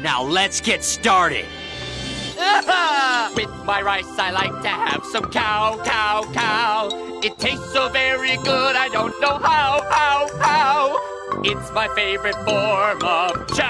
Now let's get started. With my rice, I like to have some cow, cow, cow. It tastes so very good, I don't know how, how, how. It's my favorite form of chow.